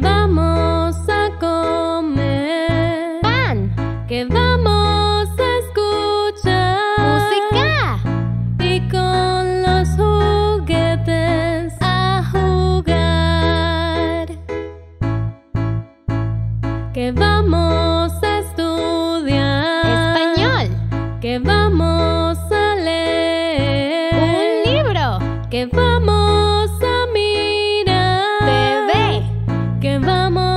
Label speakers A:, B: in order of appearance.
A: vamos a comer,
B: Pan.
A: que vamos a escuchar
B: Música.
A: y con los juguetes
B: A jugar.
A: que vamos a estudiar,
B: Español.
A: que vamos a leer,
B: Un libro.
A: que vamos vamos